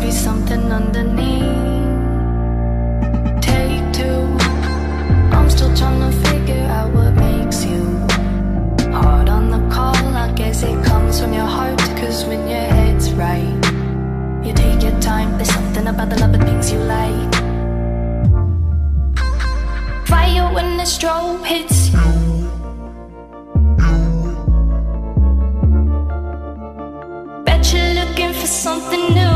be something underneath. Take two. I'm still trying to figure out what makes you hard on the call. I guess it comes from your heart, cause when your head's right, you take your time. There's something about the love of things you like. Fire when the strobe hits you're looking for something new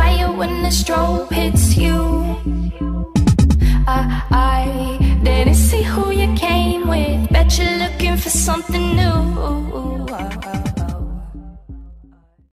fire when the strobe hits you. I, I didn't see who you came with. Bet you're looking for something new.